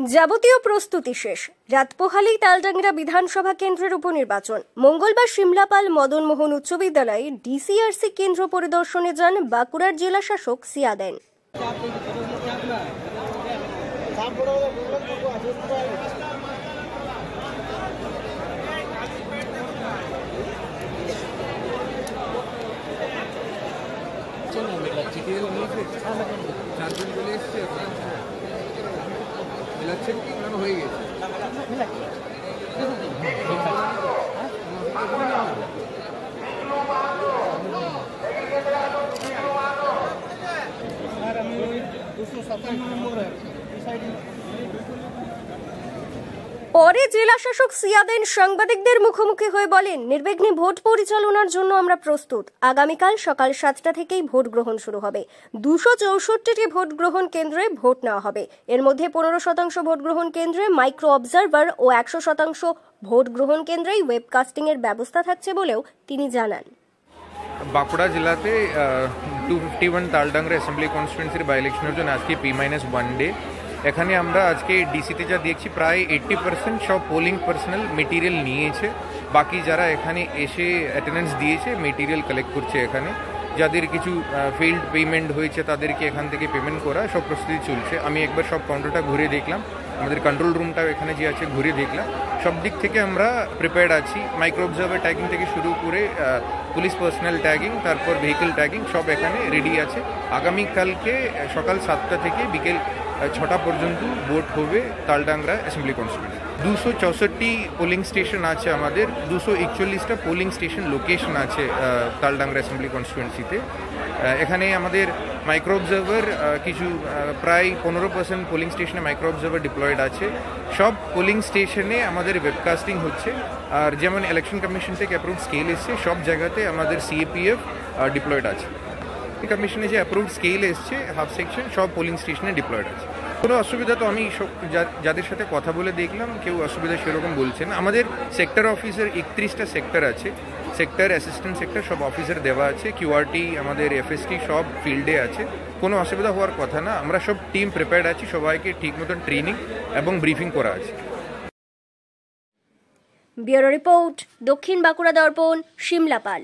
যাবতীয় প্রস্তুতি শেষ। রাত রাতপোহালি তালডাংরা বিধানসভা কেন্দ্রের উপনির্বাচন। মঙ্গলবার সিমলাপাল মদনমোহন উচ্চ বিদ্যালয়ে ডিসিআরসি কেন্দ্র পরিদর্শনে যান বাঁকুড়ার জেলা শাসক সিয়াদেন চারজন চলে এসছে মিলাচ্ছেন কি না হয়ে গেছে আর আমি ওই দুশো সাতাশ নম্বর সাইডে পরে জেলা শাসক সিয়াদেন সাংবাদিকদের মুখোমুখি হয়ে বলেন, নির্বিঘ্নে ভোট পরিচালনার জন্য আমরা প্রস্তুত। আগামীকাল সকাল সাতটা থেকেই ভোট গ্রহণ শুরু হবে। দুশো চৌষট্টিটি ভোট গ্রহণ কেন্দ্রে ভোট নেওয়া হবে। এর মধ্যে পনেরো শতাংশ ভোট গ্রহণ কেন্দ্রে মাইক্রো অবজারভার ও একশো শতাংশ ভোট গ্রহণ কেন্দ্রেই ওয়েবকাস্টিং এর ব্যবস্থা থাকছে বলেও তিনি জানান। বাঁকুড়া জেলাতে two fifty one Taldangra assembly কনস্টিটুয়েন্সির by ইলেকশনের জন্য আজকে পি মাইনাস ওয়ান ডে এখানে আমরা আজকে ডিসিতে যা দেখছি, প্রায় এইট্টি পার্সেন্ট সব পোলিং পার্সোনাল মেটেরিয়াল নিয়েছে। বাকি যারা এখানে এসে অ্যাটেন্ডেন্স দিয়েছে মেটেরিয়াল কালেক্ট করছে এখানে। যাদের কিছু ফেইল্ড পেমেন্ট হয়েছে, তাদেরকে এখান থেকে পেমেন্ট করা, সব প্রস্তুতি চলছে। আমি একবার সব কাউন্টারটা ঘুরে দেখলাম। আমাদের কন্ট্রোল রুমটাও এখানে যে আছে, ঘুরে দেখলাম। সব দিক থেকে আমরা প্রিপেয়ার্ড আছি। মাইক্রো অবজার্ভার ট্যাগিং থেকে শুরু করে পুলিশ পার্সোনাল ট্যাগিং তারপর ভেহিকেল ট্যাগিং সব এখানে রেডি আছে। আগামীকালকে সকাল সাতটা থেকে বিকেল ছটা পর্যন্ত ভোট হবে তালডাংরা অ্যাসেম্বলি কনস্টিটিউন্সি দুশো চৌষট্টি পোলিং স্টেশন আছে আমাদের, দুশো একচল্লিশটা পোলিং স্টেশন লোকেশন আছে তালডাংরা অ্যাসেম্বলি কনস্টিটুয়েন্সিতে এখানে আমাদের মাইক্রো অবজার্ভার কিছু প্রায় পনেরো পার্সেন্ট পোলিং স্টেশনে মাইক্রো অবজার্ভার ডিপ্লয়েড আছে। সব পোলিং স্টেশনে আমাদের ওয়েবকাস্টিং হচ্ছে, আর যেমন ইলেকশন কমিশন থেকে অ্যাপ্রুভ স্কেল এসছে, সব জায়গাতে আমাদের সিএপিএফ ডিপ্লয়েড আছে। কমিশনে যে অ্যাপ্রুভড স্কেল এসছে হাফ সেকশন সব পোলিং স্টেশনে ডিপ্লয়েড আছে। কোনো অসুবিধা তো আমি যাদের সাথে কথা বলে দেখলাম, কেউ অসুবিধা সেরকম বলছেন আমাদের সেক্টর অফিসের একত্রিশটা সেক্টর আছে। সেক্টর অ্যাসিস্ট্যান্ট সেক্টর সব অফিসার দেওয়া আছে। কিউআরটি আমাদের এফএসটি সব ফিল্ডে আছে। কোনো অসুবিধা হওয়ার কথা না। আমরা সব টিম প্রিপেয়ার্ড আছি, সবাইকে ঠিক মতন ট্রেনিং এবং ব্রিফিং করা আছে। ব্যুরো রিপোর্ট, দক্ষিণ বাঁকুড়া দর্পণ সিমলাপাল